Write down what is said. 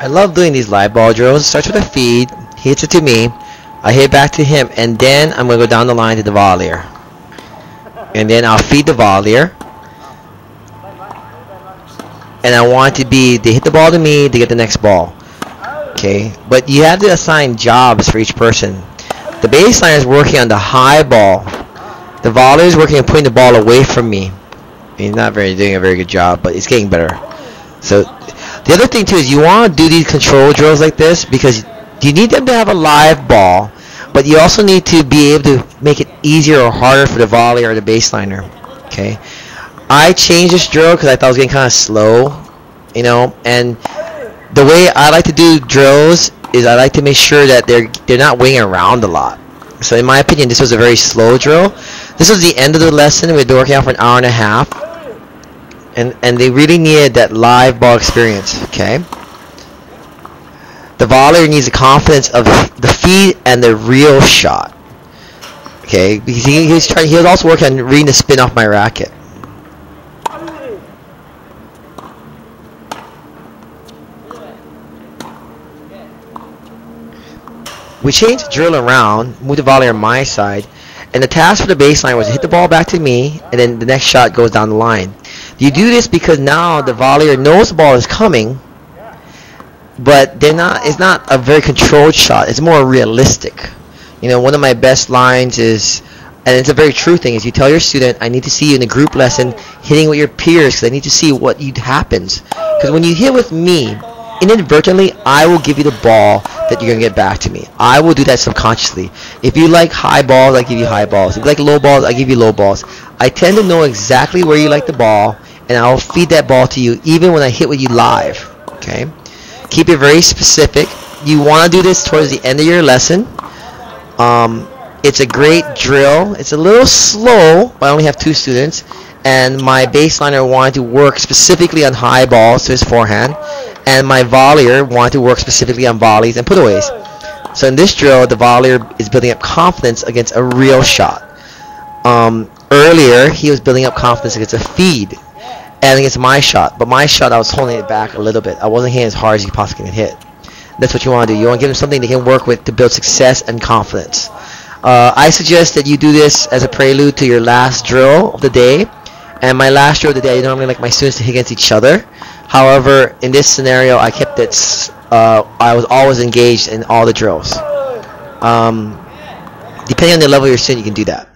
I love doing these live ball drills. Starts with a feed, he hits it to me, I hit back to him, and then I'm gonna go down the line to the volleyer. And then I'll feed the volleyer. And I want to be they hit the ball to me, they get the next ball. Okay, but you have to assign jobs for each person. The baseline is working on the high ball. The volleyer is working on putting the ball away from me. He's not very doing a very good job, but it's getting better. So the other thing too is you want to do these control drills like this because you need them to have a live ball, but you also need to be able to make it easier or harder for the volley or the baseliner. Okay, I changed this drill because I thought it was getting kind of slow, you know, and the way I like to do drills is I like to make sure that they're they're not winging around a lot. So in my opinion, this was a very slow drill. This was the end of the lesson. We've been working out for an hour and a half, and and they really needed that live ball experience. Okay. The volleyer needs the confidence of the feed and the real shot. Okay, because he, trying. He was also working on reading the spin off my racket. We changed the drill around, moved the volley on my side, and the task for the baseline was to hit the ball back to me, and then the next shot goes down the line. You do this because now the volleyer knows the ball is coming, but they're not. It's not a very controlled shot. It's more realistic. You know, one of my best lines is, and it's a very true thing, is you tell your student, I need to see you in a group lesson hitting with your peers because I need to see what you happens. Because when you hit with me, inadvertently, I will give you the ball that you're gonna get back to me. I will do that subconsciously. If you like high balls, I give you high balls. If you like low balls, I give you low balls. I tend to know exactly where you like the ball, and I'll feed that ball to you even when I hit with you live. Okay? Keep it very specific. You want to do this towards the end of your lesson. Um, it's a great drill. It's a little slow, but I only have two students. And my baseliner wanted to work specifically on high balls to his forehand and my volleyer wanted to work specifically on volleys and putaways. So in this drill, the volleyer is building up confidence against a real shot. Um, earlier, he was building up confidence against a feed and against my shot. But my shot, I was holding it back a little bit. I wasn't hitting as hard as you possibly can hit. That's what you want to do. You want to give him something they can work with to build success and confidence. Uh, I suggest that you do this as a prelude to your last drill of the day. And my last drill of the day, I normally like my students to hit against each other. However, in this scenario, I kept it. Uh, I was always engaged in all the drills. Um, depending on the level you're in, you can do that.